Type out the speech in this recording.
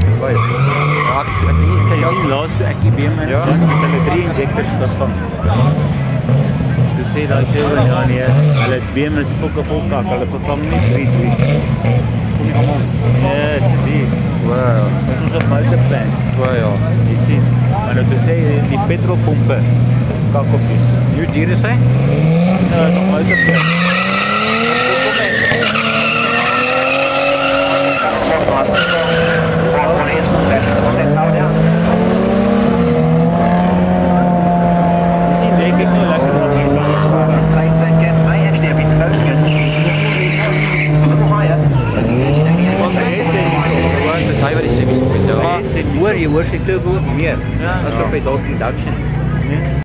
105. Ja, ek ek weet nie Jy ek sien laas toe ek die in Ja. ja. met hulle drie injectors vervang. Toe sê daai sê hulle ja nee, hulle beam is fokke vol kak, hulle vervang net 3 3. Kom nie almal. Ja, is dit die. Wow. Ons is op multiplan. Wow ja. Jy sien, maar nou te sê die petrolpompe kak op die. Hoe duur is hy? Nou, is op you worship the warming, yeah. That's no. what they talk induction.